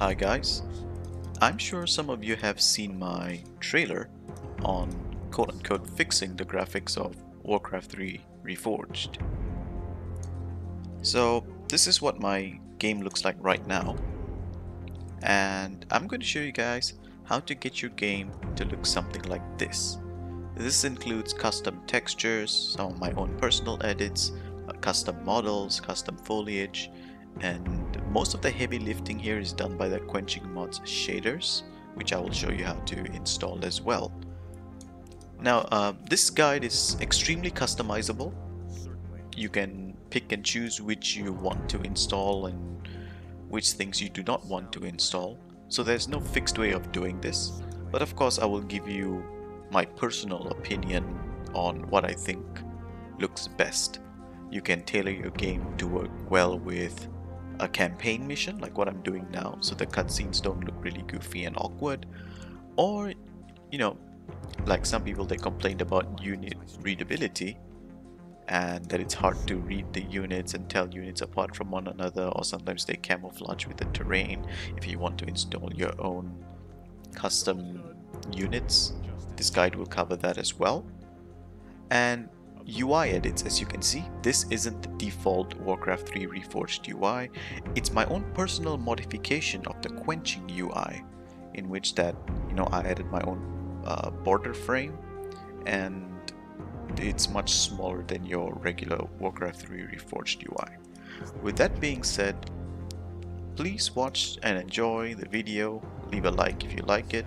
Hi guys, I'm sure some of you have seen my trailer on quote-unquote fixing the graphics of Warcraft 3 Reforged. So this is what my game looks like right now and I'm going to show you guys how to get your game to look something like this. This includes custom textures, some of my own personal edits, uh, custom models, custom foliage, and most of the heavy lifting here is done by the Quenching Mods shaders, which I will show you how to install as well. Now, uh, this guide is extremely customizable. You can pick and choose which you want to install and which things you do not want to install. So there's no fixed way of doing this. But of course, I will give you my personal opinion on what I think looks best. You can tailor your game to work well with a campaign mission like what I'm doing now so the cutscenes don't look really goofy and awkward. Or you know like some people they complained about unit readability and that it's hard to read the units and tell units apart from one another or sometimes they camouflage with the terrain if you want to install your own custom units. This guide will cover that as well. And UI edits as you can see this isn't the default Warcraft 3 Reforged UI it's my own personal modification of the quenching UI in which that you know I added my own uh, border frame and it's much smaller than your regular Warcraft 3 Reforged UI with that being said please watch and enjoy the video. Leave a like if you like it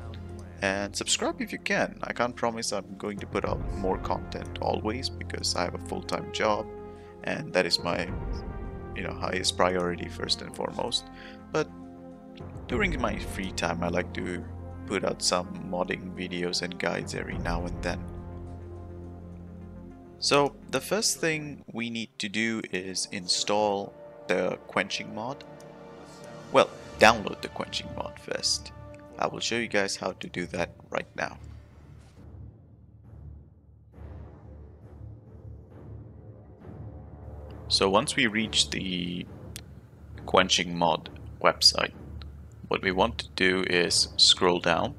and subscribe if you can. I can't promise I'm going to put out more content always because I have a full-time job and that is my you know highest priority first and foremost. But during my free time I like to put out some modding videos and guides every now and then. So the first thing we need to do is install the quenching mod. Well, download the quenching mod first. I will show you guys how to do that right now. So once we reach the quenching mod website, what we want to do is scroll down.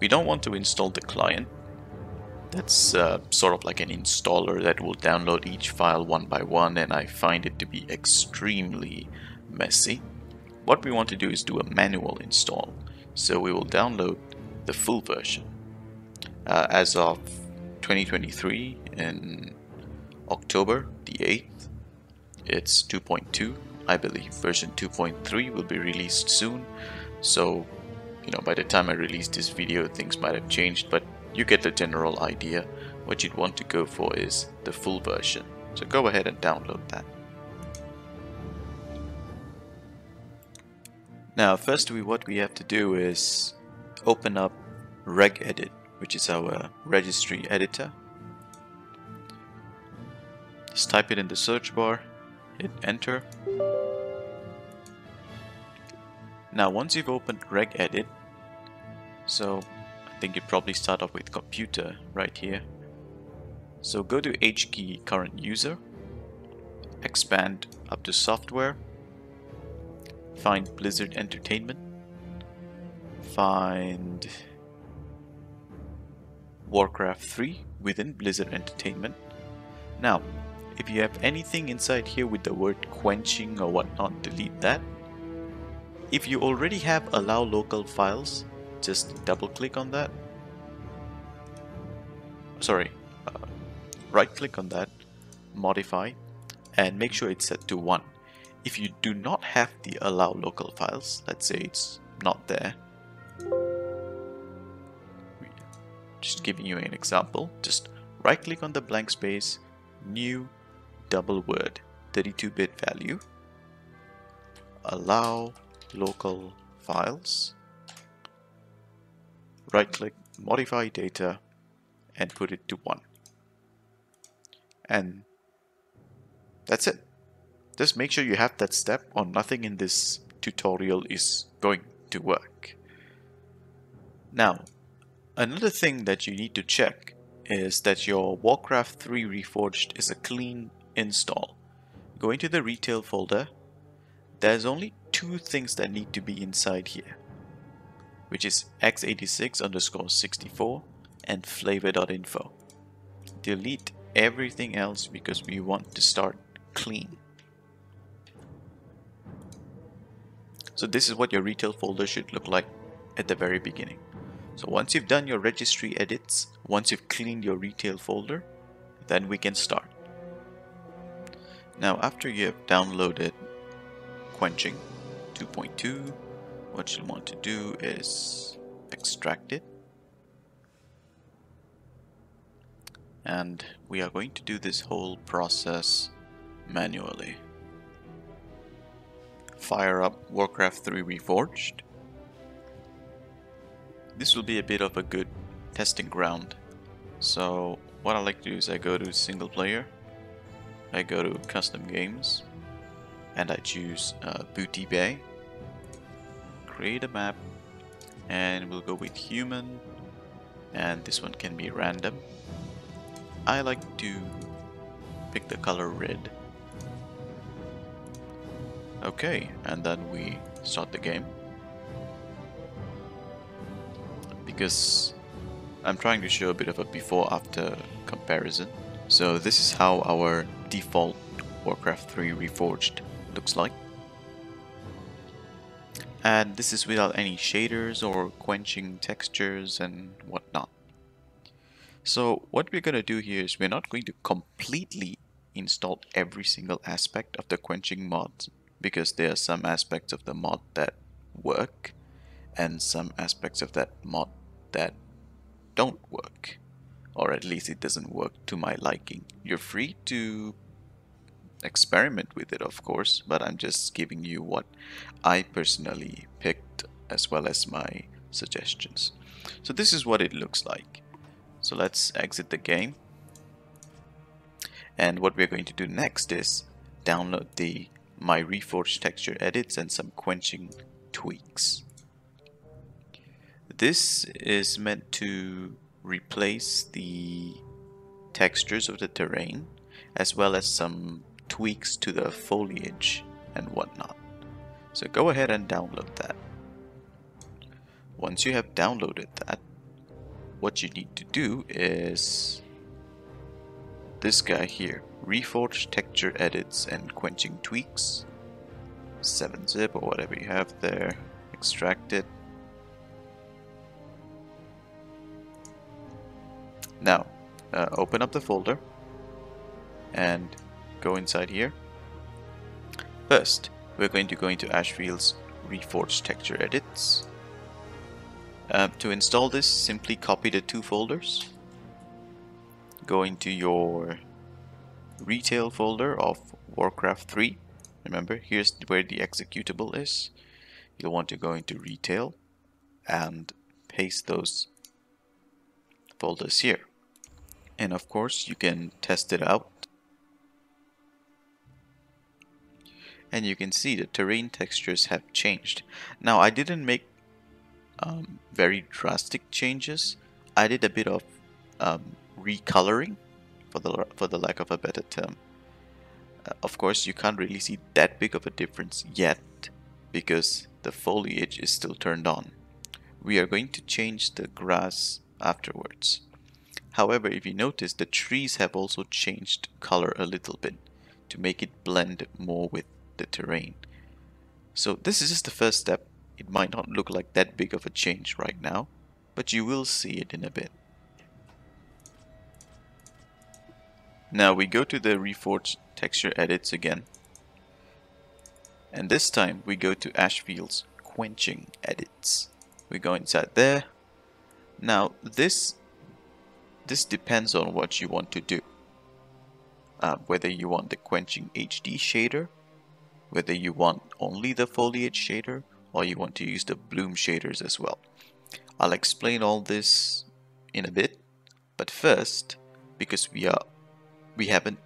We don't want to install the client. That's uh, sort of like an installer that will download each file one by one and I find it to be extremely messy. What we want to do is do a manual install. So we will download the full version. Uh, as of 2023 in October the 8th, it's 2.2. I believe version 2.3 will be released soon. So, you know, by the time I release this video, things might have changed, but you get the general idea. What you'd want to go for is the full version. So go ahead and download that. Now, first we, what we have to do is open up regedit, which is our uh, registry editor. Just type it in the search bar, hit enter. Now, once you've opened regedit, so I think you probably start off with computer right here. So go to HKey current user, expand up to software, Find Blizzard Entertainment. Find Warcraft 3 within Blizzard Entertainment. Now, if you have anything inside here with the word quenching or whatnot, delete that. If you already have allow local files, just double click on that. Sorry, uh, right click on that, modify, and make sure it's set to 1 if you do not have the allow local files, let's say it's not there, just giving you an example, just right click on the blank space, new double word, 32-bit value, allow local files, right click, modify data, and put it to 1. And that's it. Just make sure you have that step or nothing in this tutorial is going to work. Now, another thing that you need to check is that your Warcraft 3 Reforged is a clean install. Go into the retail folder. There's only two things that need to be inside here, which is x86 underscore 64 and flavor.info. Delete everything else because we want to start clean. So this is what your retail folder should look like at the very beginning. So once you've done your registry edits, once you've cleaned your retail folder, then we can start. Now after you have downloaded Quenching 2.2, what you'll want to do is extract it. And we are going to do this whole process manually fire up Warcraft 3 Reforged. This will be a bit of a good testing ground. So what I like to do is I go to single player, I go to custom games, and I choose uh, Booty Bay, create a map, and we'll go with human, and this one can be random. I like to pick the color red Okay, and then we start the game. Because I'm trying to show a bit of a before-after comparison. So this is how our default Warcraft 3 Reforged looks like. And this is without any shaders or quenching textures and whatnot. So what we're going to do here is we're not going to completely install every single aspect of the quenching mods because there are some aspects of the mod that work and some aspects of that mod that don't work or at least it doesn't work to my liking. You're free to experiment with it of course but I'm just giving you what I personally picked as well as my suggestions. So this is what it looks like. So let's exit the game and what we're going to do next is download the my reforged texture edits and some quenching tweaks. This is meant to replace the textures of the terrain as well as some tweaks to the foliage and whatnot. So go ahead and download that. Once you have downloaded that, what you need to do is this guy here. Reforge texture edits and quenching tweaks. 7-zip or whatever you have there. Extract it. Now, uh, open up the folder and go inside here. First, we're going to go into Ashfield's Reforged Texture Edits. Uh, to install this, simply copy the two folders go into your retail folder of Warcraft 3. Remember, here's where the executable is. You'll want to go into retail and paste those folders here. And of course, you can test it out. And you can see the terrain textures have changed. Now, I didn't make um, very drastic changes. I did a bit of um, recoloring for the for the lack of a better term. Uh, of course, you can't really see that big of a difference yet because the foliage is still turned on. We are going to change the grass afterwards. However, if you notice, the trees have also changed color a little bit to make it blend more with the terrain. So this is just the first step. It might not look like that big of a change right now, but you will see it in a bit. Now we go to the Reforged texture edits again. And this time we go to Ashfield's quenching edits. We go inside there. Now this this depends on what you want to do. Uh, whether you want the quenching HD shader, whether you want only the foliage shader, or you want to use the bloom shaders as well. I'll explain all this in a bit, but first, because we are we haven't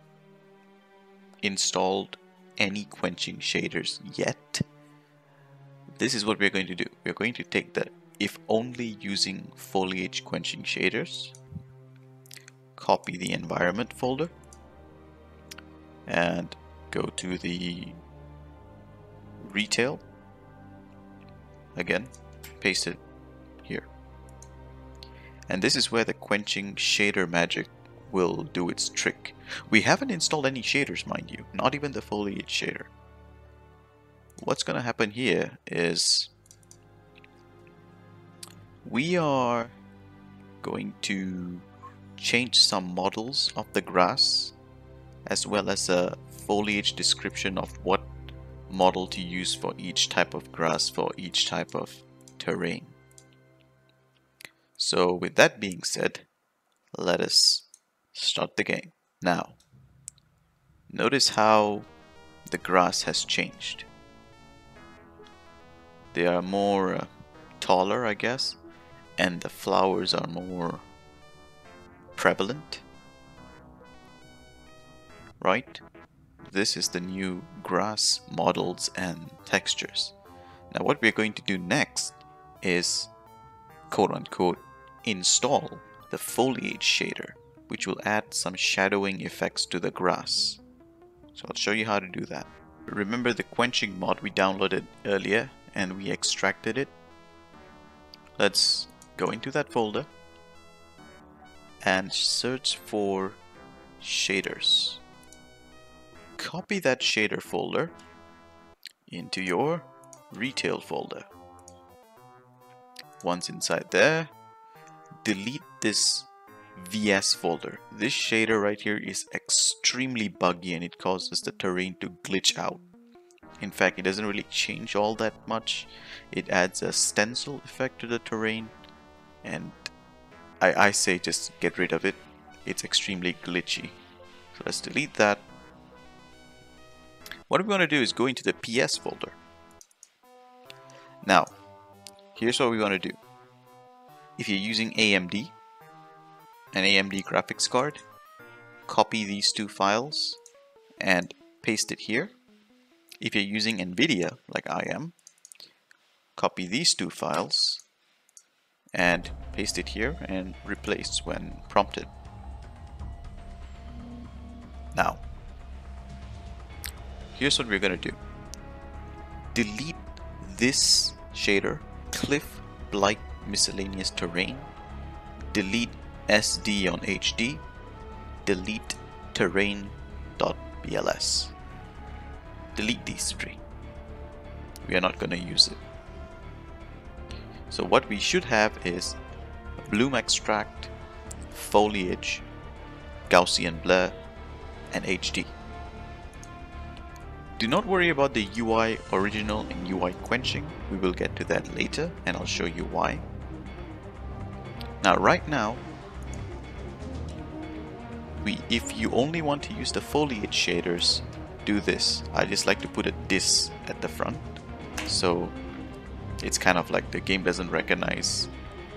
installed any quenching shaders yet. This is what we're going to do. We're going to take the if only using foliage quenching shaders, copy the environment folder, and go to the retail again, paste it here. And this is where the quenching shader magic will do its trick. We haven't installed any shaders, mind you, not even the foliage shader. What's going to happen here is we are going to change some models of the grass as well as a foliage description of what model to use for each type of grass for each type of terrain. So with that being said, let us start the game. Now, notice how the grass has changed. They are more uh, taller, I guess, and the flowers are more prevalent. Right? This is the new grass models and textures. Now what we're going to do next is quote unquote install the foliage shader which will add some shadowing effects to the grass. So I'll show you how to do that. Remember the quenching mod we downloaded earlier and we extracted it? Let's go into that folder and search for shaders. Copy that shader folder into your retail folder. Once inside there, delete this VS folder. This shader right here is extremely buggy and it causes the terrain to glitch out. In fact, it doesn't really change all that much. It adds a stencil effect to the terrain and I, I say just get rid of it. It's extremely glitchy. So let's delete that. What we want to do is go into the PS folder. Now, here's what we want to do. If you're using AMD, an AMD graphics card, copy these two files and paste it here. If you're using NVIDIA, like I am, copy these two files and paste it here and replace when prompted. Now, here's what we're going to do. Delete this shader, Cliff Blight Miscellaneous Terrain. Delete SD on HD, delete terrain.bls. Delete these three. We are not going to use it. So what we should have is bloom extract, foliage, Gaussian blur, and HD. Do not worry about the UI original and UI quenching, we will get to that later and I'll show you why. Now right now, we if you only want to use the foliage shaders do this. I just like to put a dis at the front. So it's kind of like the game doesn't recognize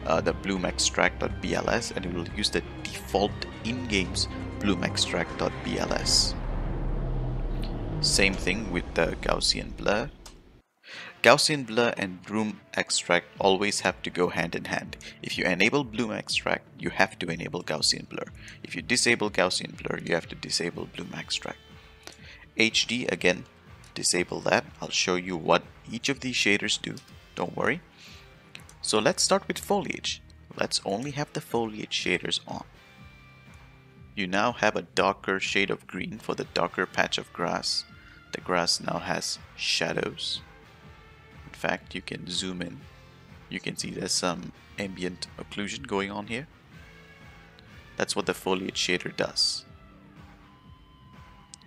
uh, the bloom extract.bls and it will use the default in-games bloom extract.bls same thing with the Gaussian blur Gaussian blur and bloom extract always have to go hand in hand. If you enable bloom extract, you have to enable Gaussian blur. If you disable Gaussian blur, you have to disable bloom extract. HD again, disable that. I'll show you what each of these shaders do. Don't worry. So let's start with foliage. Let's only have the foliage shaders on. You now have a darker shade of green for the darker patch of grass. The grass now has shadows fact you can zoom in. You can see there's some ambient occlusion going on here. That's what the foliage shader does.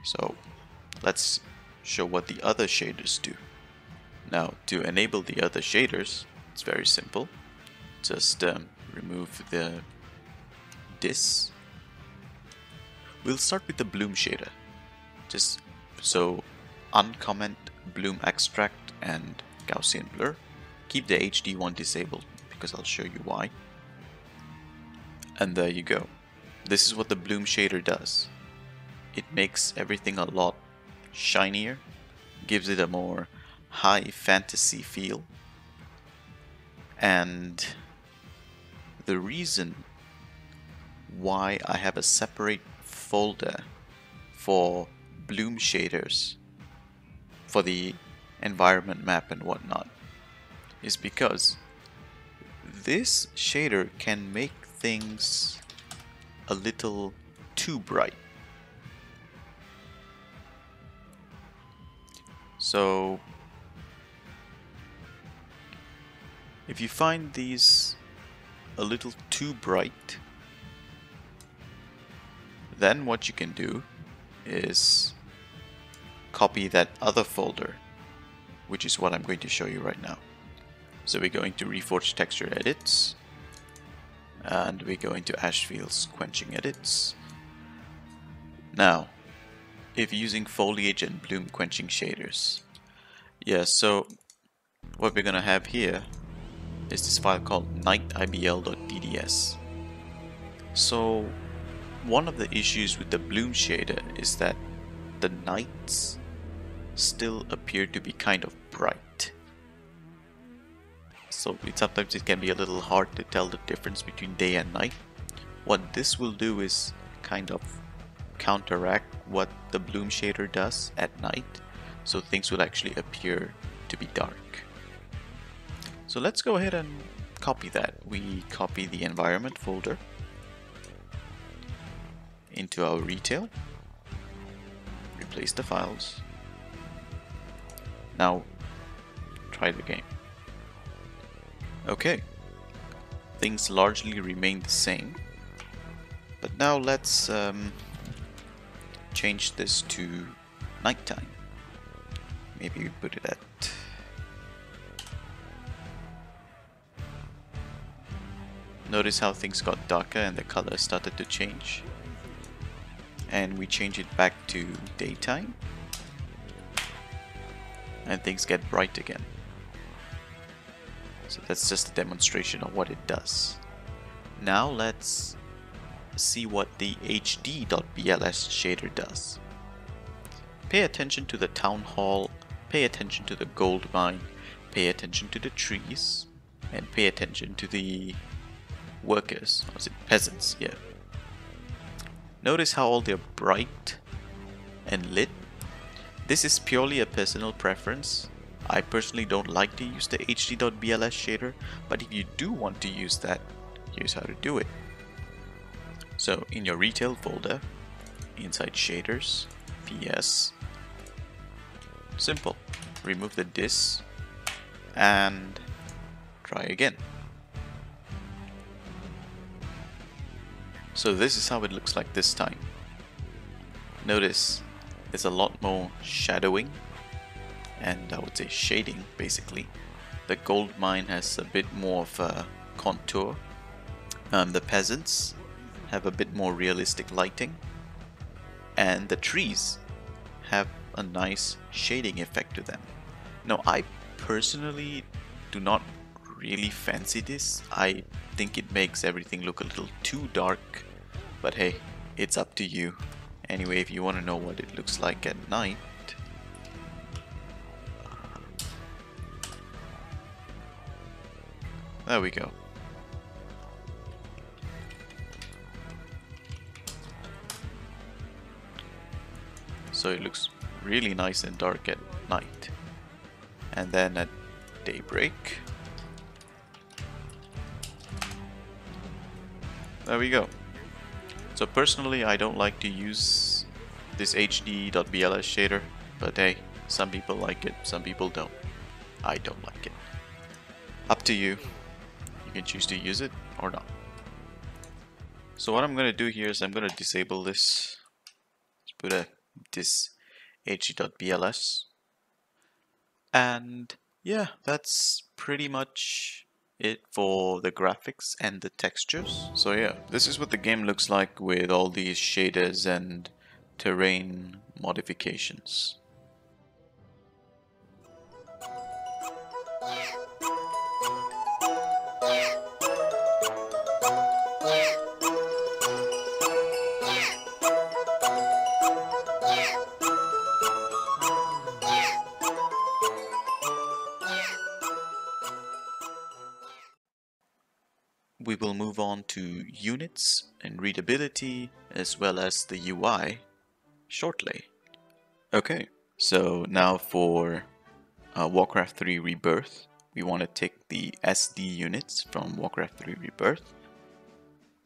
So let's show what the other shaders do. Now to enable the other shaders it's very simple. Just um, remove the dis we'll start with the bloom shader. Just so uncomment bloom extract and Gaussian blur. Keep the HD one disabled because I'll show you why. And there you go. This is what the bloom shader does. It makes everything a lot shinier, gives it a more high fantasy feel. And the reason why I have a separate folder for bloom shaders for the environment map and whatnot is because this shader can make things a little too bright. So if you find these a little too bright, then what you can do is copy that other folder, which is what I'm going to show you right now. So we're going to Reforge Texture Edits, and we're going to Ashfield's Quenching Edits. Now, if using foliage and bloom quenching shaders. Yeah, so what we're gonna have here is this file called nightibl.dds. So one of the issues with the bloom shader is that the nights still appear to be kind of bright. So it, sometimes it can be a little hard to tell the difference between day and night. What this will do is kind of counteract what the bloom shader does at night so things will actually appear to be dark. So let's go ahead and copy that. We copy the environment folder into our retail, replace the files. Now try the game. Okay, things largely remain the same, but now let's um, change this to nighttime. Maybe we put it at Notice how things got darker and the color started to change. And we change it back to daytime. And things get bright again. So that's just a demonstration of what it does. Now let's see what the hd.bls shader does. Pay attention to the town hall, pay attention to the gold mine, pay attention to the trees, and pay attention to the workers, or is it peasants, yeah. Notice how all they're bright and lit. This is purely a personal preference. I personally don't like to use the hd.bls shader, but if you do want to use that, here's how to do it. So in your retail folder, inside shaders, PS, simple. Remove the dis and try again. So this is how it looks like this time. Notice there's a lot more shadowing and I would say shading basically. The gold mine has a bit more of a contour. Um, the peasants have a bit more realistic lighting and the trees have a nice shading effect to them. Now I personally do not really fancy this. I think it makes everything look a little too dark but hey, it's up to you. Anyway, if you want to know what it looks like at night, there we go. So it looks really nice and dark at night. And then at daybreak, there we go. So personally I don't like to use this hd.bls shader, but hey, some people like it, some people don't. I don't like it. Up to you. You can choose to use it or not. So what I'm going to do here is I'm going to disable this. Let's put a this hd.bls. And yeah, that's pretty much it for the graphics and the textures. So yeah, this is what the game looks like with all these shaders and terrain modifications. We will move on to units and readability as well as the UI shortly. Okay, so now for uh, Warcraft 3 Rebirth, we want to take the SD units from Warcraft 3 Rebirth.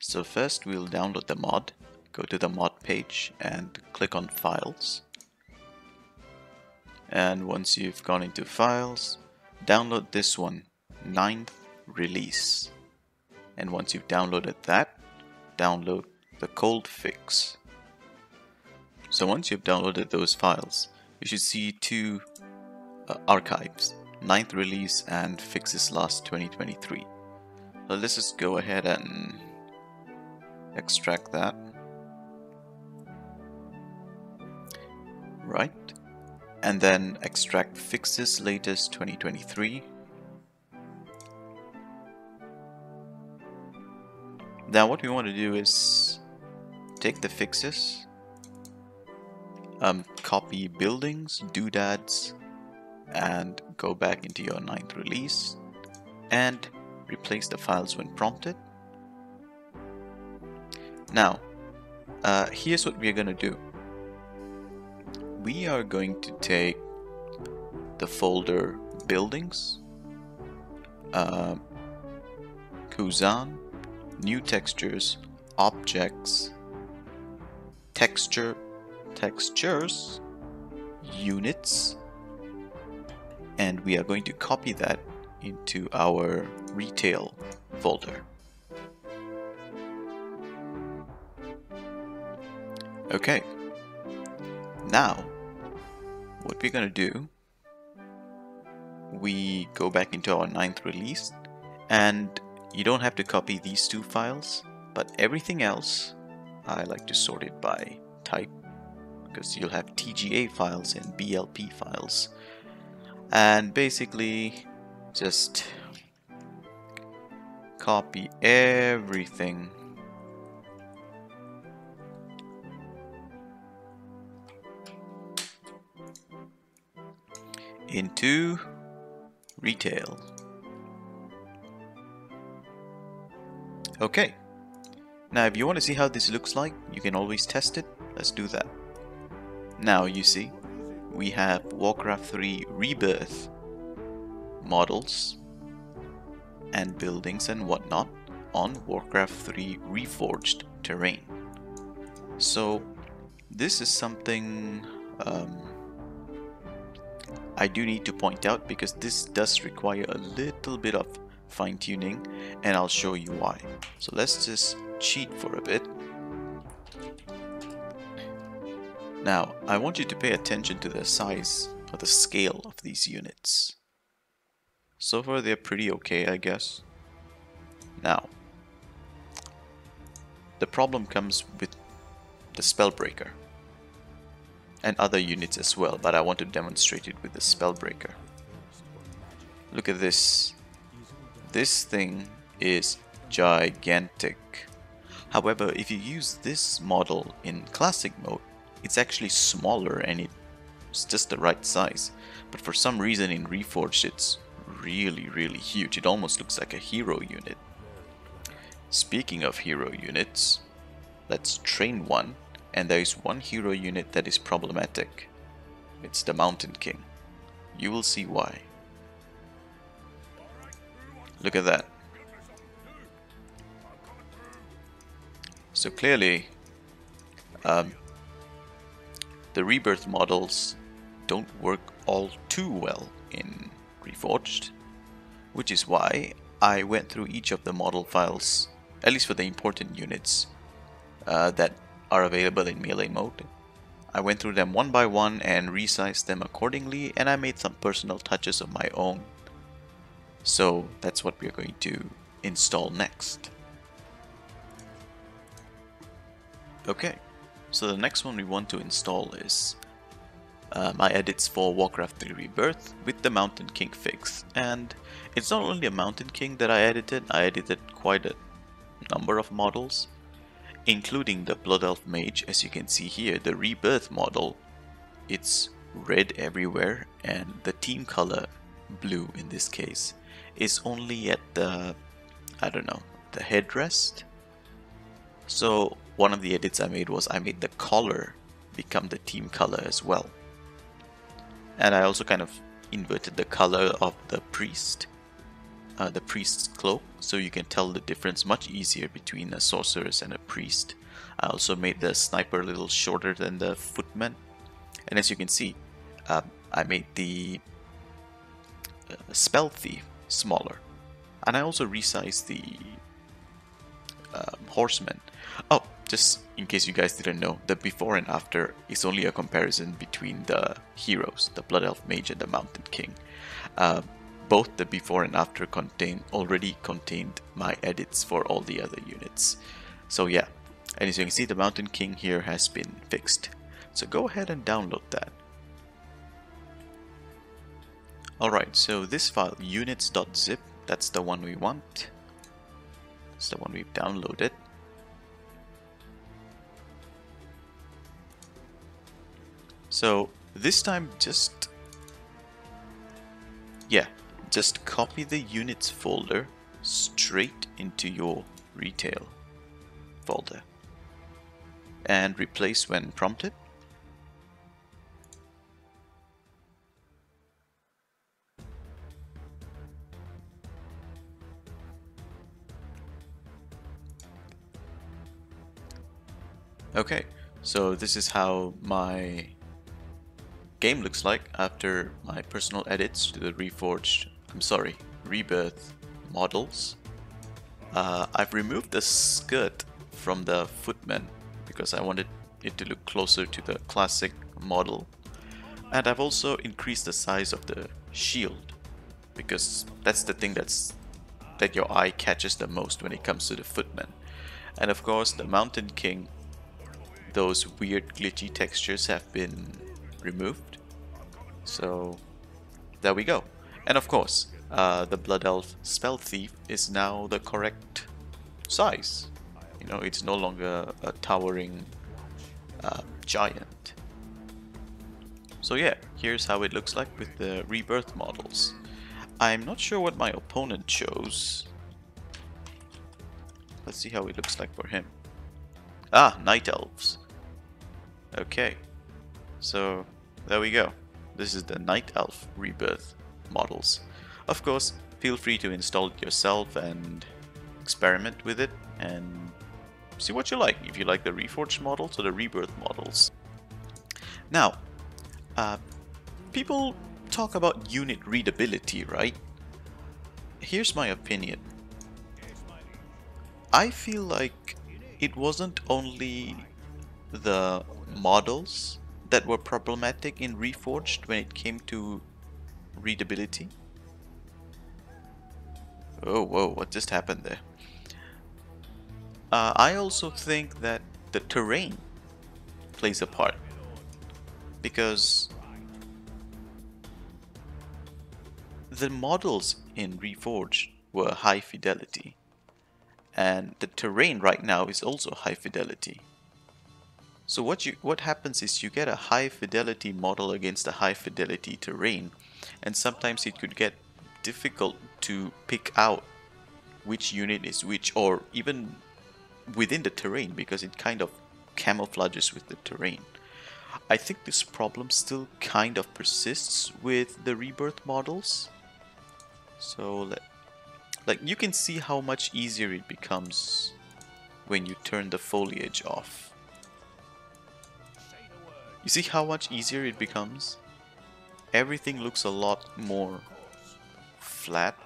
So first we'll download the mod, go to the mod page and click on files. And once you've gone into files, download this one, 9th release. And once you've downloaded that, download the cold fix. So once you've downloaded those files, you should see two uh, archives, 9th release and fixes last 2023. So let's just go ahead and extract that. Right. And then extract fixes latest 2023 Now what we want to do is take the fixes, um, copy buildings, doodads, and go back into your ninth release and replace the files when prompted. Now, uh, here's what we're going to do. We are going to take the folder buildings, uh, Kuzan, new textures, objects, texture, textures, units, and we are going to copy that into our retail folder. Okay, now what we're going to do, we go back into our ninth release and you don't have to copy these two files, but everything else, I like to sort it by type because you'll have TGA files and BLP files. And basically, just copy everything into retail. Okay. Now if you want to see how this looks like, you can always test it. Let's do that. Now you see, we have Warcraft 3 Rebirth models and buildings and whatnot on Warcraft 3 Reforged terrain. So this is something um, I do need to point out because this does require a little bit of fine tuning and I'll show you why. So let's just cheat for a bit. Now, I want you to pay attention to the size or the scale of these units. So far they're pretty okay, I guess. Now, the problem comes with the Spellbreaker and other units as well, but I want to demonstrate it with the Spellbreaker. Look at this. This thing is gigantic. However, if you use this model in classic mode, it's actually smaller and it's just the right size. But for some reason in Reforged it's really really huge. It almost looks like a hero unit. Speaking of hero units, let's train one and there is one hero unit that is problematic. It's the Mountain King. You will see why. Look at that. So clearly, um, the rebirth models don't work all too well in Reforged, which is why I went through each of the model files, at least for the important units uh, that are available in melee mode. I went through them one by one and resized them accordingly and I made some personal touches of my own so that's what we're going to install next. Okay, so the next one we want to install is uh, my edits for Warcraft 3 Rebirth with the Mountain King fix. And it's not only a Mountain King that I edited, I edited quite a number of models, including the Blood Elf Mage, as you can see here, the Rebirth model. It's red everywhere and the team color blue in this case is only at the, I don't know, the headrest. So one of the edits I made was I made the collar become the team color as well. And I also kind of inverted the color of the priest uh, the priest's cloak so you can tell the difference much easier between a sorceress and a priest. I also made the sniper a little shorter than the footman and as you can see um, I made the uh, spell thief smaller and I also resized the um, horseman. Oh, just in case you guys didn't know, the before and after is only a comparison between the heroes, the Blood Elf Mage and the Mountain King. Uh, both the before and after contain already contained my edits for all the other units. So yeah, and as you can see the Mountain King here has been fixed. So go ahead and download that. Alright, so this file units.zip, that's the one we want. It's the one we've downloaded. So this time just yeah, just copy the units folder straight into your retail folder and replace when prompted. Okay, so this is how my game looks like after my personal edits to the Reforged, I'm sorry, Rebirth models. Uh, I've removed the skirt from the footman because I wanted it to look closer to the classic model. And I've also increased the size of the shield because that's the thing that's that your eye catches the most when it comes to the footman. And of course the Mountain King, those weird glitchy textures have been removed. So there we go. And of course, uh, the Blood Elf Spell Thief is now the correct size. You know, it's no longer a towering uh, giant. So yeah, here's how it looks like with the Rebirth models. I'm not sure what my opponent chose. Let's see how it looks like for him. Ah, Night Elves. Okay, so there we go. This is the Night Elf Rebirth models. Of course, feel free to install it yourself and experiment with it and see what you like, if you like the Reforged models or the Rebirth models. Now, uh, people talk about unit readability, right? Here's my opinion. I feel like it wasn't only the models that were problematic in Reforged when it came to readability. Oh, whoa, what just happened there? Uh, I also think that the terrain plays a part because the models in Reforged were high fidelity and the terrain right now is also high fidelity. So what you what happens is you get a high fidelity model against a high fidelity terrain and sometimes it could get difficult to pick out which unit is which or even within the terrain because it kind of camouflages with the terrain. I think this problem still kind of persists with the rebirth models. So let, like you can see how much easier it becomes when you turn the foliage off. You see how much easier it becomes? Everything looks a lot more flat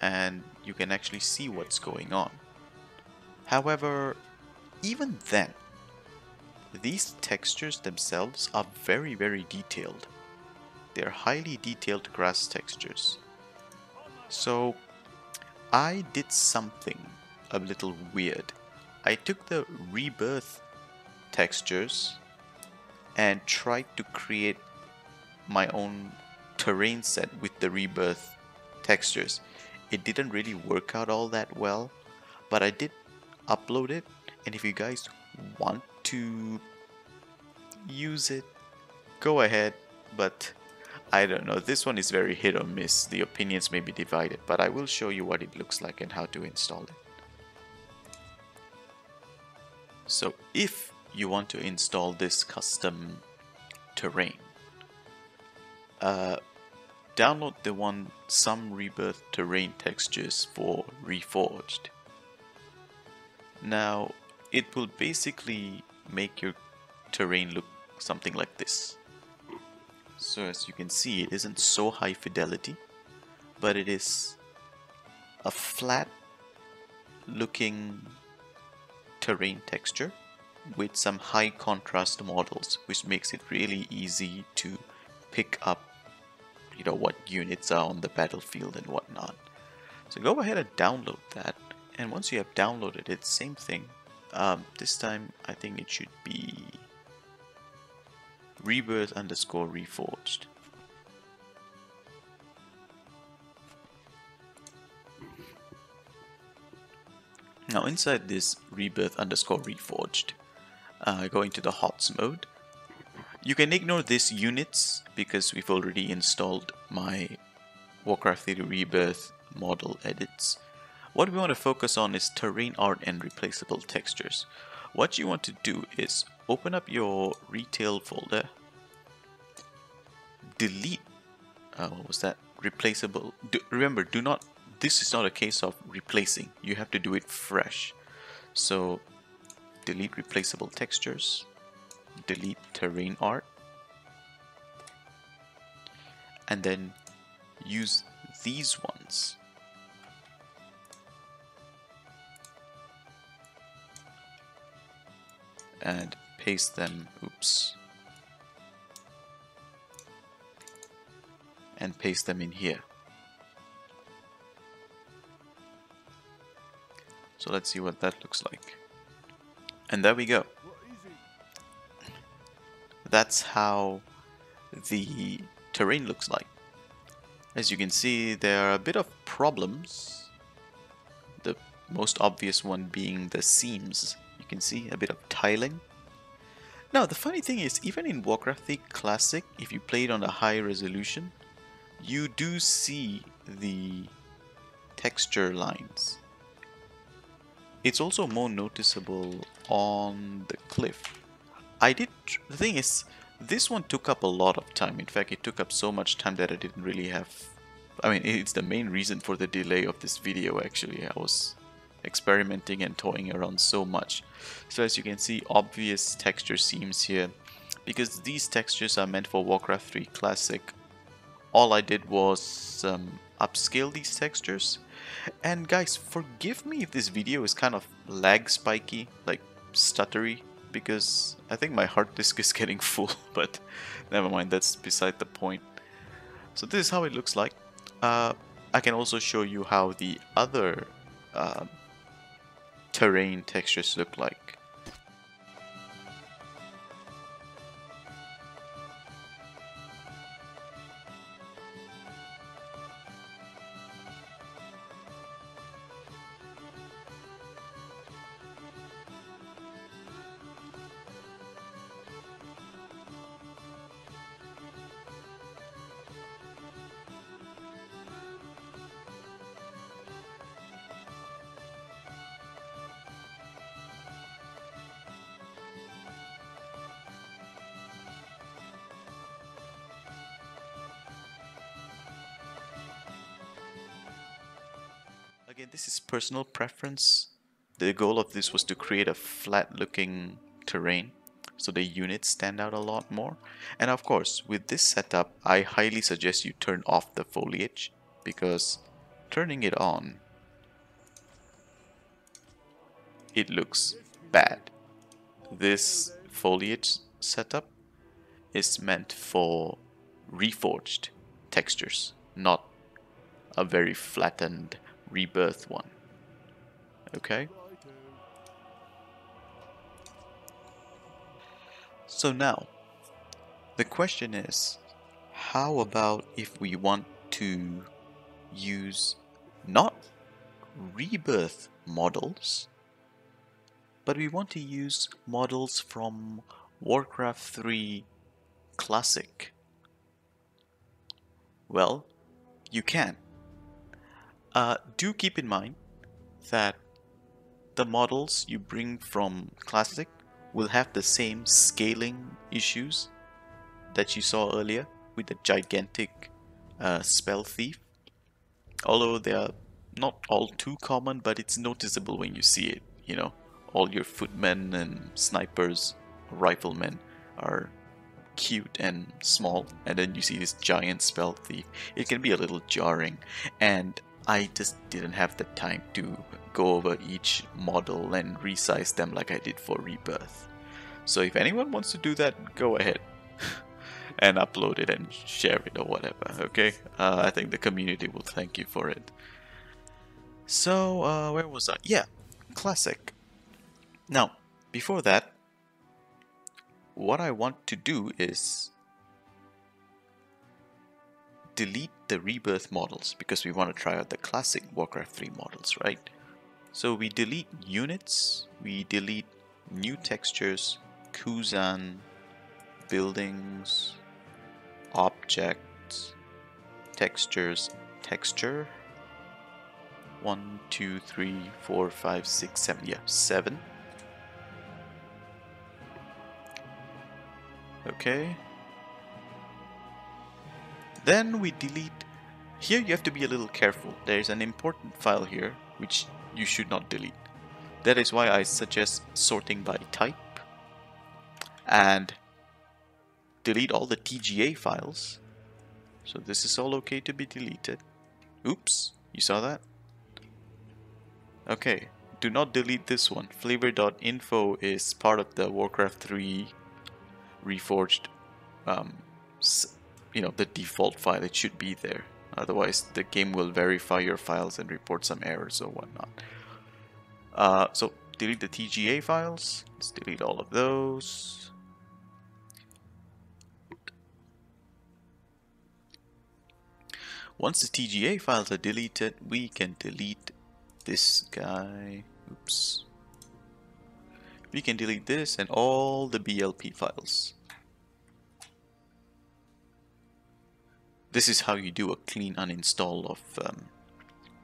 and you can actually see what's going on. However, even then, these textures themselves are very very detailed. They're highly detailed grass textures. So I did something a little weird. I took the rebirth textures and tried to create my own terrain set with the rebirth textures. It didn't really work out all that well, but I did upload it and if you guys want to use it, go ahead, but I don't know, this one is very hit or miss, the opinions may be divided, but I will show you what it looks like and how to install it. So if you want to install this custom terrain. Uh, download the one some rebirth terrain textures for reforged. Now it will basically make your terrain look something like this. So as you can see it isn't so high fidelity but it is a flat looking terrain texture with some high contrast models which makes it really easy to pick up you know what units are on the battlefield and whatnot. So go ahead and download that. And once you have downloaded it same thing. Um, this time I think it should be rebirth underscore reforged. Now inside this rebirth underscore reforged, uh, go into the HOTS mode. You can ignore this units because we've already installed my Warcraft 3 Rebirth model edits. What we want to focus on is terrain art and replaceable textures. What you want to do is open up your retail folder, delete, uh, what was that, replaceable, do, remember do not this is not a case of replacing you have to do it fresh so delete replaceable textures delete terrain art and then use these ones and paste them oops and paste them in here So let's see what that looks like. And there we go. That's how the terrain looks like. As you can see, there are a bit of problems. The most obvious one being the seams. You can see a bit of tiling. Now, the funny thing is, even in Warcraft 3 Classic, if you play it on a high resolution, you do see the texture lines. It's also more noticeable on the cliff. I did, the thing is, this one took up a lot of time. In fact, it took up so much time that I didn't really have, I mean, it's the main reason for the delay of this video actually. I was experimenting and toying around so much. So as you can see, obvious texture seams here. Because these textures are meant for Warcraft 3 Classic, all I did was um, upscale these textures and guys, forgive me if this video is kind of lag spiky, like stuttery, because I think my hard disk is getting full, but never mind, that's beside the point. So this is how it looks like. Uh, I can also show you how the other uh, terrain textures look like. Personal preference. The goal of this was to create a flat looking terrain so the units stand out a lot more. And of course, with this setup, I highly suggest you turn off the foliage because turning it on, it looks bad. This foliage setup is meant for reforged textures, not a very flattened rebirth one. Okay? So now, the question is, how about if we want to use not rebirth models, but we want to use models from Warcraft 3 Classic? Well, you can. Uh, do keep in mind that the models you bring from Classic will have the same scaling issues that you saw earlier with the gigantic uh, Spell Thief. Although they are not all too common, but it's noticeable when you see it. You know, all your footmen and snipers, riflemen are cute and small, and then you see this giant spell thief. It can be a little jarring, and I just didn't have the time to go over each model and resize them like I did for Rebirth. So if anyone wants to do that, go ahead and upload it and share it or whatever, okay? Uh, I think the community will thank you for it. So, uh, where was I? Yeah, classic. Now, before that, what I want to do is delete the rebirth models because we want to try out the classic Warcraft 3 models, right? So we delete units, we delete new textures, Kuzan, buildings, objects, textures, texture. One, two, three, four, five, six, seven. Yeah, seven. Okay. Then we delete. Here you have to be a little careful. There is an important file here which you should not delete. That is why I suggest sorting by type and delete all the TGA files. So this is all okay to be deleted. Oops, you saw that? Okay, do not delete this one. Flavor.info is part of the Warcraft 3 reforged, um, you know, the default file. It should be there. Otherwise, the game will verify your files and report some errors or whatnot. Uh, so, delete the TGA files. Let's delete all of those. Once the TGA files are deleted, we can delete this guy. Oops. We can delete this and all the BLP files. This is how you do a clean uninstall of um,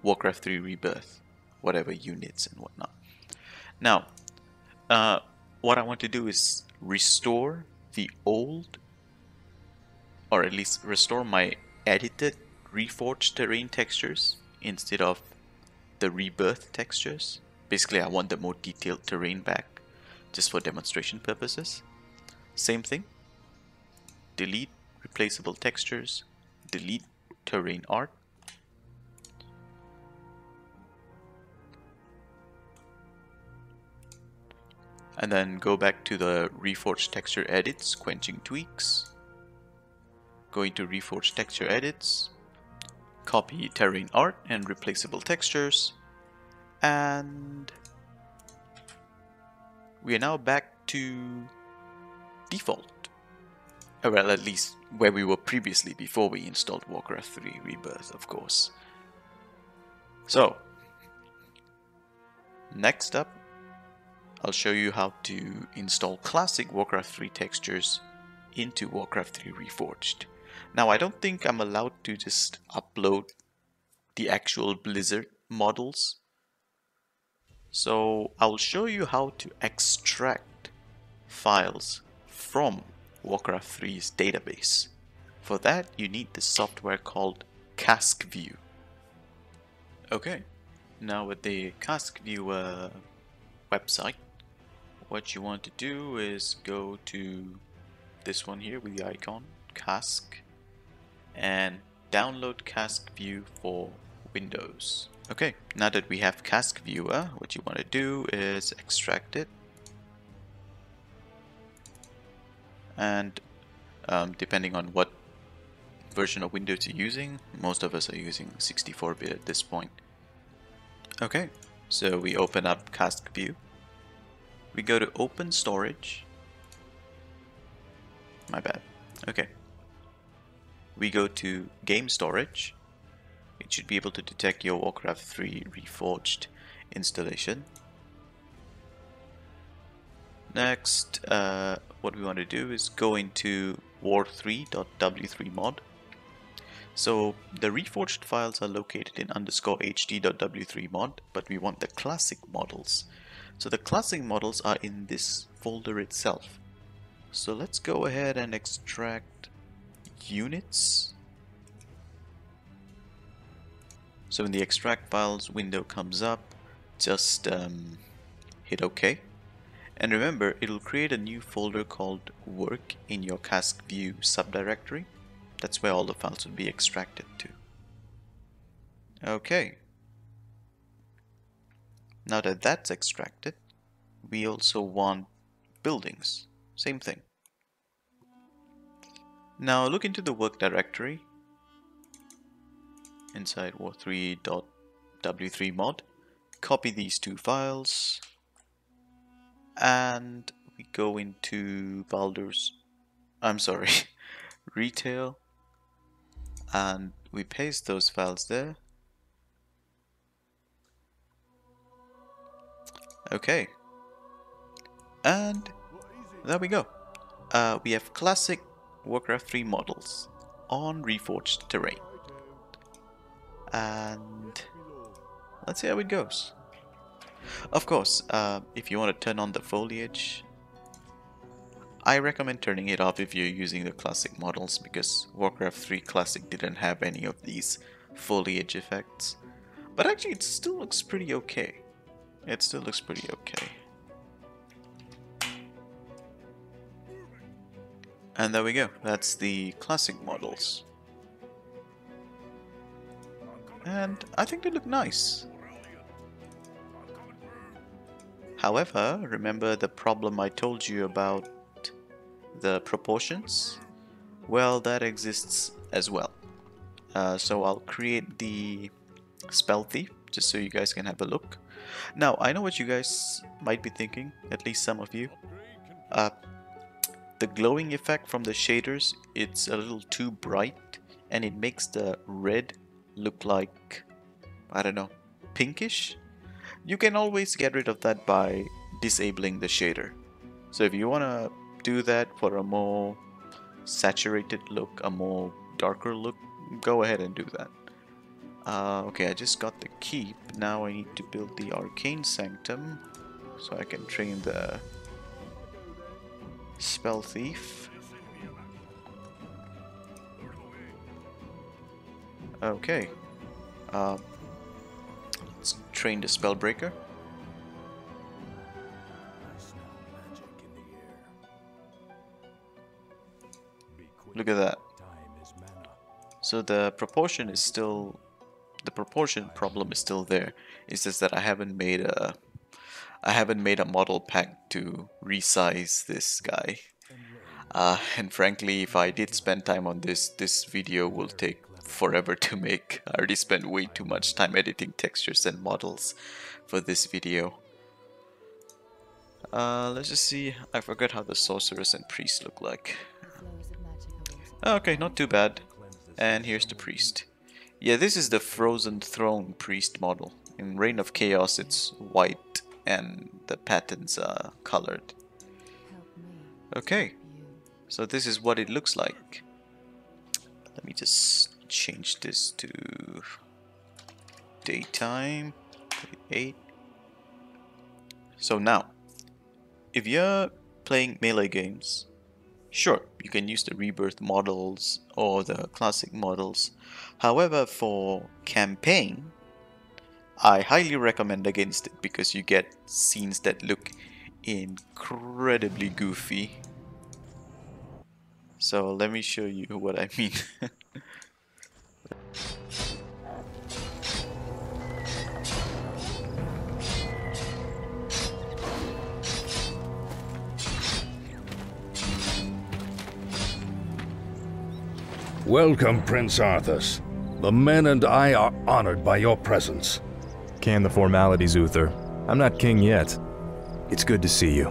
Warcraft 3 Rebirth, whatever units and whatnot. Now, uh, what I want to do is restore the old, or at least restore my edited reforged terrain textures instead of the rebirth textures. Basically, I want the more detailed terrain back just for demonstration purposes. Same thing. Delete replaceable textures. Delete terrain art. And then go back to the Reforged Texture Edits, Quenching Tweaks. Going to Reforged Texture Edits, copy terrain art and replaceable textures and we are now back to default Uh, well at least where we were previously before we installed Warcraft 3 Rebirth of course so next up I'll show you how to install classic Warcraft 3 textures into Warcraft 3 Reforged now I don't think I'm allowed to just upload the actual Blizzard models. So I'll show you how to extract files from Warcraft 3's database. For that you need the software called CASCView. Okay, now with the CASCView uh, website, what you want to do is go to this one here with the icon, CASC, and download CASC View for Windows. Okay, now that we have CASC Viewer, what you want to do is extract it. And um, depending on what version of Windows you're using, most of us are using 64-bit at this point. Okay, so we open up CASC View. We go to Open Storage. My bad. Okay, we go to game storage it should be able to detect your Warcraft 3 Reforged installation next uh, what we want to do is go into war3.w3 mod. So the reforged files are located in underscore hd.w3 mod but we want the classic models. So the classic models are in this folder itself. So let's go ahead and extract units. So when the extract files window comes up, just um, hit OK. And remember, it'll create a new folder called work in your CASC view subdirectory. That's where all the files will be extracted to. Okay. Now that that's extracted, we also want buildings. Same thing. Now look into the work directory inside war3.w3 mod. Copy these two files and we go into Baldur's I'm sorry retail. And we paste those files there. Okay. And there we go. Uh, we have classic Warcraft 3 models on reforged terrain. And let's see how it goes of course, uh, if you want to turn on the foliage, I recommend turning it off if you're using the classic models because Warcraft 3 Classic didn't have any of these foliage effects. But actually it still looks pretty okay. It still looks pretty okay. And there we go, that's the classic models. And I think they look nice. However, remember the problem I told you about the proportions? Well, that exists as well. Uh, so I'll create the spell just so you guys can have a look. Now, I know what you guys might be thinking, at least some of you. Uh, the glowing effect from the shaders, it's a little too bright and it makes the red look like, I don't know, pinkish? You can always get rid of that by disabling the shader. So if you want to do that for a more saturated look, a more darker look, go ahead and do that. Uh, okay, I just got the keep. Now I need to build the arcane sanctum so I can train the spell thief. Okay. Uh, Let's train the Spellbreaker. Look at that. So the proportion is still the proportion problem is still there. It's just that I haven't made a I haven't made a model pack to resize this guy. Uh, and frankly, if I did spend time on this, this video will take forever to make. I already spent way too much time editing textures and models for this video. Uh, let's just see. I forgot how the sorceress and priest look like. Okay, not too bad. And here's the priest. Yeah, this is the Frozen Throne priest model. In Reign of Chaos it's white and the patterns are colored. Okay, so this is what it looks like. Let me just change this to daytime 8 so now if you're playing melee games sure you can use the rebirth models or the classic models. However for campaign I highly recommend against it because you get scenes that look incredibly goofy. So let me show you what I mean Welcome, Prince Arthas. The men and I are honored by your presence. Can the formalities, Uther. I'm not king yet. It's good to see you.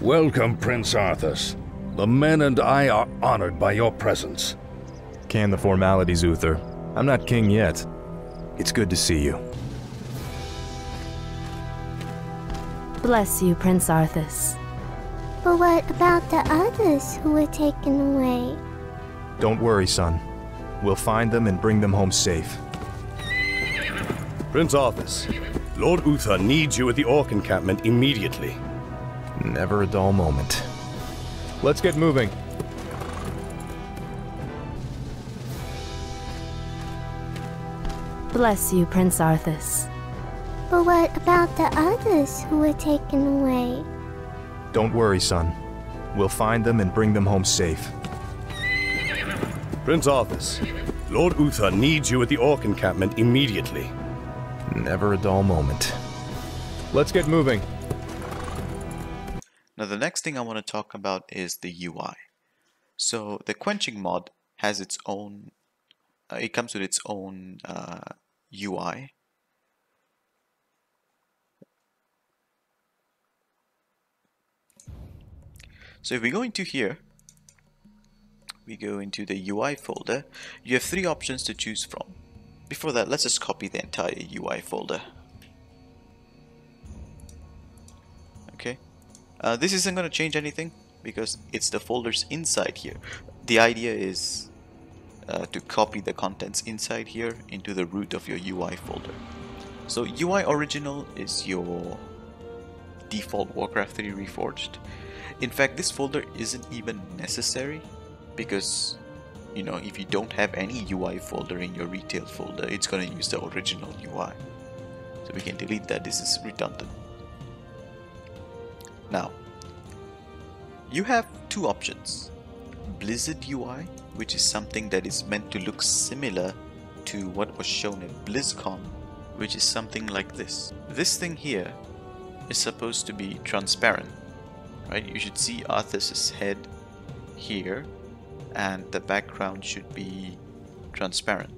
Welcome, Prince Arthas. The men and I are honored by your presence. Can the formalities, Uther. I'm not king yet. It's good to see you. bless you, Prince Arthas. But what about the others who were taken away? Don't worry, son. We'll find them and bring them home safe. Prince Arthas, Lord Uther needs you at the Orc encampment immediately. Never a dull moment. Let's get moving. Bless you, Prince Arthas. But what about the others who were taken away? Don't worry, son. We'll find them and bring them home safe. Prince Arthas, Lord Uther needs you at the Orc encampment immediately. Never a dull moment. Let's get moving. Now the next thing I want to talk about is the UI. So the quenching mod has its own, uh, it comes with its own uh, UI. So if we go into here, we go into the UI folder, you have three options to choose from. Before that, let's just copy the entire UI folder. Okay, uh, this isn't going to change anything because it's the folders inside here. The idea is uh, to copy the contents inside here into the root of your UI folder. So UI original is your default Warcraft 3 Reforged. In fact, this folder isn't even necessary because you know if you don't have any UI folder in your retail folder, it's going to use the original UI. So we can delete that. This is redundant. Now, you have two options. Blizzard UI, which is something that is meant to look similar to what was shown at BlizzCon, which is something like this. This thing here is supposed to be transparent, right? You should see Arthas's head here, and the background should be transparent.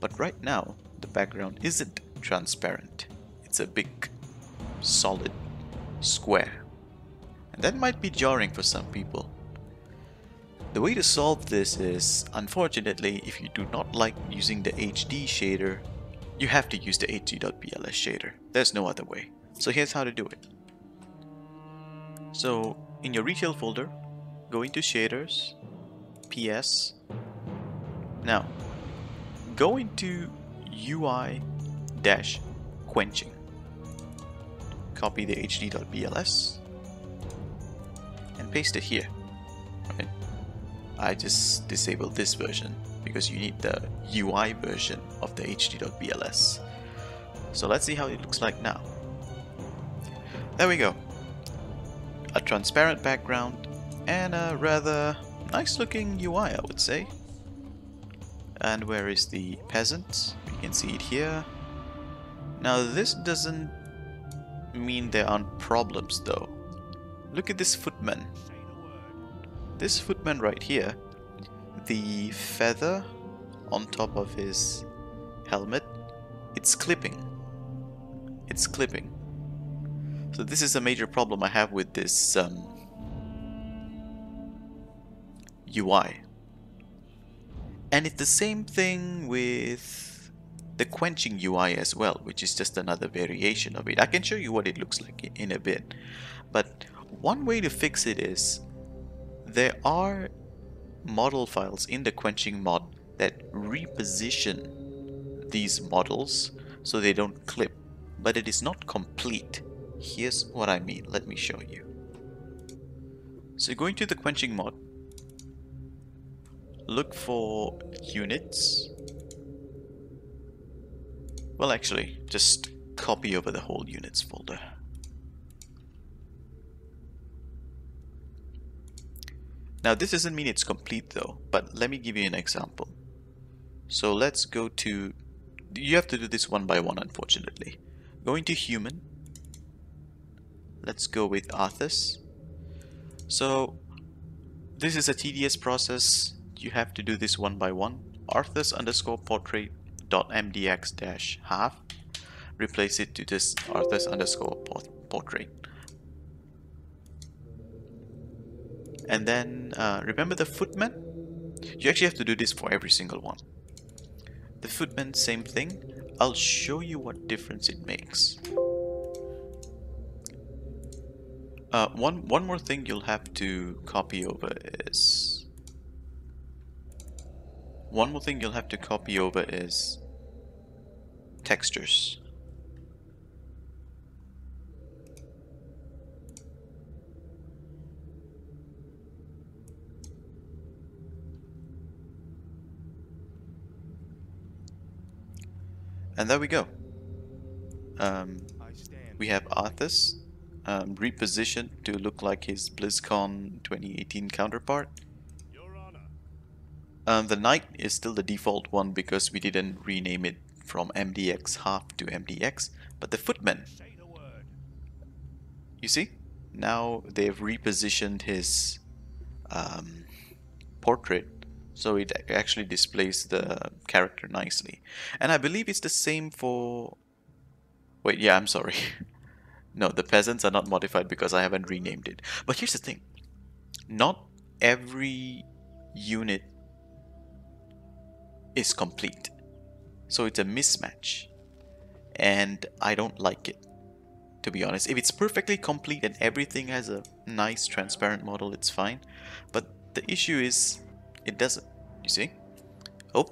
But right now, the background isn't transparent. It's a big, solid square. And that might be jarring for some people. The way to solve this is, unfortunately, if you do not like using the HD shader, you have to use the HD.BLS shader. There's no other way. So here's how to do it. So in your retail folder, go into shaders, PS. Now, go into UI dash quenching. Copy the HD.BLS and paste it here. Right? I just disabled this version because you need the UI version of the HD.BLS. So let's see how it looks like now. There we go. A transparent background and a rather nice looking UI I would say. And where is the peasant? You can see it here. Now this doesn't mean there aren't problems though. Look at this footman. This footman right here, the feather on top of his helmet, it's clipping. It's clipping. So this is a major problem I have with this um, UI. And it's the same thing with the quenching UI as well, which is just another variation of it. I can show you what it looks like in a bit. But one way to fix it is there are model files in the quenching mod that reposition these models so they don't clip, but it is not complete. Here's what I mean. Let me show you. So going to the quenching mod, look for units. Well, actually, just copy over the whole units folder. Now this doesn't mean it's complete though, but let me give you an example. So let's go to, you have to do this one by one unfortunately. Go into human, let's go with Arthas. So this is a tedious process, you have to do this one by one. Arthas underscore portrait dot mdx dash half, replace it to this Arthas underscore portrait. And then uh, remember the footman? You actually have to do this for every single one. The footman, same thing. I'll show you what difference it makes. Uh, one, one more thing you'll have to copy over is... One more thing you'll have to copy over is textures. and there we go. Um, we have Arthas um, repositioned to look like his BlizzCon 2018 counterpart. Um, the Knight is still the default one because we didn't rename it from MDX half to MDX, but the Footman. You see? Now they've repositioned his um, portrait so it actually displays the character nicely. And I believe it's the same for... Wait, yeah, I'm sorry. no, the peasants are not modified because I haven't renamed it. But here's the thing. Not every unit is complete. So it's a mismatch. And I don't like it. To be honest, if it's perfectly complete and everything has a nice transparent model, it's fine. But the issue is it doesn't. You see? Oh.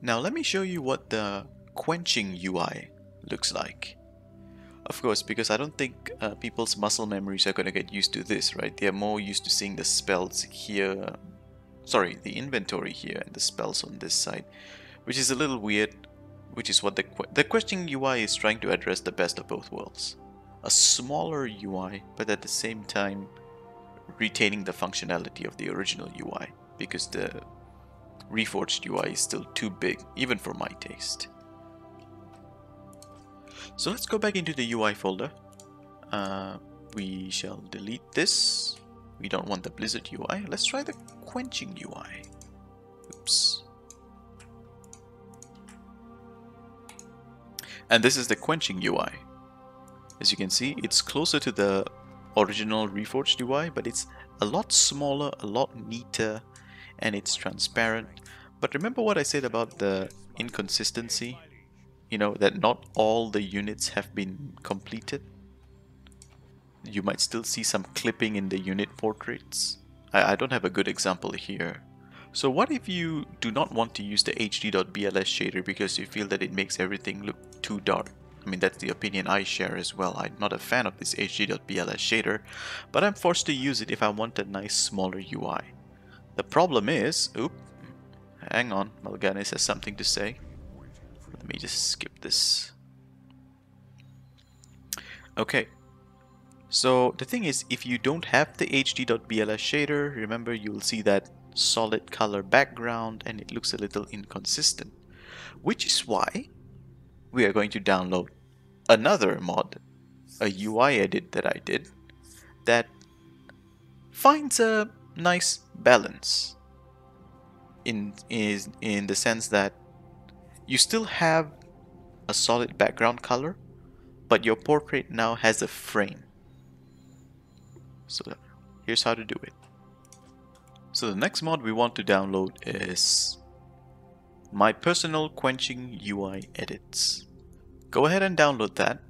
Now let me show you what the quenching UI looks like. Of course, because I don't think uh, people's muscle memories are going to get used to this, right? They're more used to seeing the spells here, sorry, the inventory here and the spells on this side, which is a little weird, which is what the, the quenching UI is trying to address the best of both worlds. A smaller UI, but at the same time retaining the functionality of the original UI, because the Reforged UI is still too big, even for my taste. So let's go back into the UI folder. Uh, we shall delete this. We don't want the Blizzard UI. Let's try the Quenching UI. Oops. And this is the Quenching UI. As you can see, it's closer to the original Reforged UI, but it's a lot smaller, a lot neater, and it's transparent. But remember what I said about the inconsistency? You know, that not all the units have been completed? You might still see some clipping in the unit portraits. I, I don't have a good example here. So what if you do not want to use the HD.BLS shader because you feel that it makes everything look too dark? I mean, that's the opinion I share as well. I'm not a fan of this HD.BLS shader, but I'm forced to use it if I want a nice smaller UI. The problem is, oop, hang on, Mal'Ganis has something to say. Let me just skip this. Okay, so the thing is, if you don't have the HD.BLS shader, remember you'll see that solid color background and it looks a little inconsistent. Which is why we are going to download another mod, a UI edit that I did, that finds a nice balance in, is in the sense that you still have a solid background color, but your portrait now has a frame. So here's how to do it. So the next mod we want to download is my personal quenching UI edits. Go ahead and download that.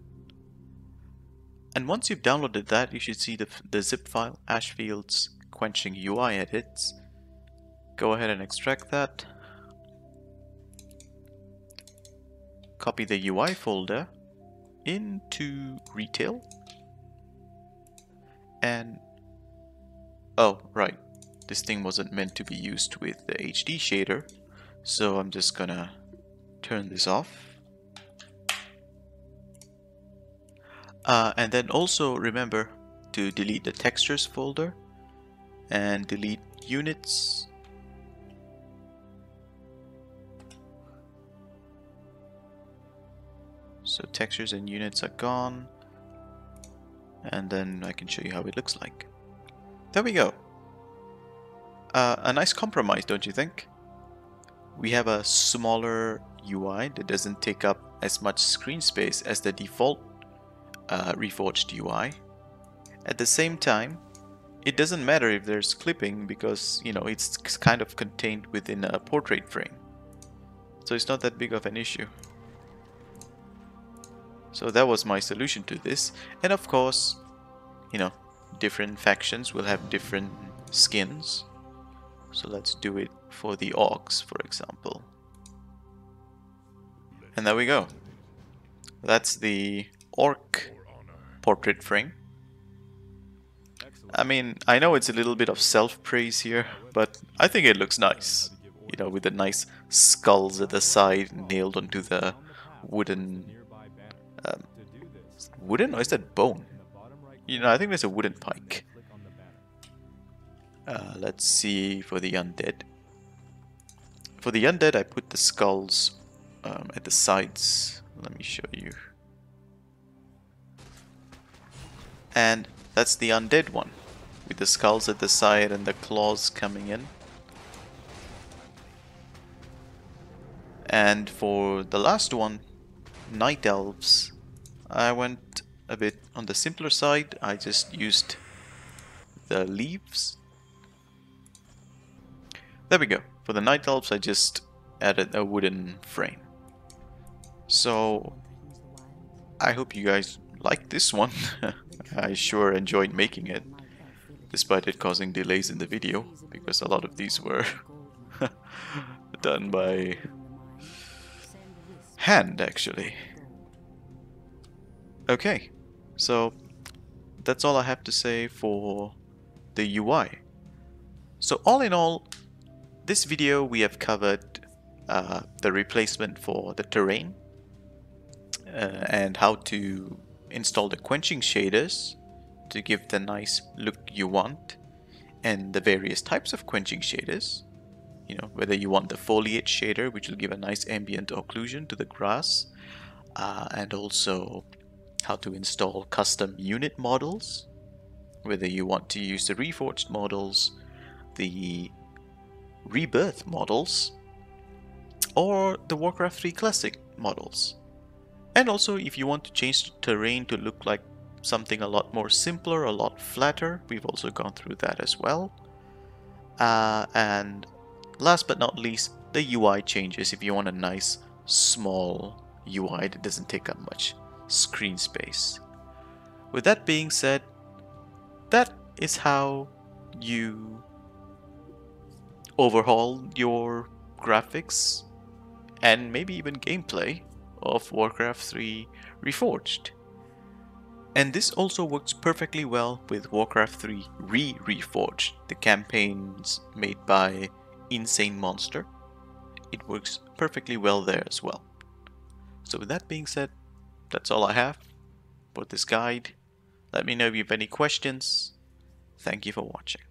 And once you've downloaded that, you should see the, the zip file, Ashfield's quenching UI edits. Go ahead and extract that. Copy the UI folder into retail. And, oh, right. This thing wasn't meant to be used with the HD shader. So I'm just gonna turn this off. Uh, and then also remember to delete the textures folder and delete units. So textures and units are gone. And then I can show you how it looks like. There we go. Uh, a nice compromise, don't you think? we have a smaller UI that doesn't take up as much screen space as the default uh, Reforged UI. At the same time, it doesn't matter if there's clipping because, you know, it's kind of contained within a portrait frame. So it's not that big of an issue. So that was my solution to this. And of course, you know, different factions will have different skins. So let's do it for the orcs, for example. And there we go. That's the orc portrait frame. I mean, I know it's a little bit of self-praise here, but I think it looks nice. you know, with the nice skulls at the side nailed onto the wooden. Um, wooden or is that bone? You know, I think there's a wooden pike. Uh, let's see for the undead. For the undead, I put the skulls um, at the sides. Let me show you. And that's the undead one, with the skulls at the side and the claws coming in. And for the last one, Night Elves, I went a bit on the simpler side. I just used the leaves. There we go. For the Night Elves, I just added a wooden frame. So, I hope you guys like this one. I sure enjoyed making it, despite it causing delays in the video, because a lot of these were done by hand, actually. Okay, so that's all I have to say for the UI. So all in all, this video we have covered uh, the replacement for the terrain uh, and how to install the quenching shaders to give the nice look you want and the various types of quenching shaders you know whether you want the foliage shader which will give a nice ambient occlusion to the grass uh, and also how to install custom unit models whether you want to use the reforged models the rebirth models or the warcraft 3 classic models and also if you want to change the terrain to look like something a lot more simpler, a lot flatter, we've also gone through that as well. Uh, and last but not least, the UI changes if you want a nice small UI that doesn't take up much screen space. With that being said, that is how you overhaul your graphics and maybe even gameplay of Warcraft 3 Reforged. And this also works perfectly well with Warcraft 3 Re-Reforged, the campaigns made by Insane Monster. It works perfectly well there as well. So with that being said, that's all I have for this guide. Let me know if you have any questions. Thank you for watching.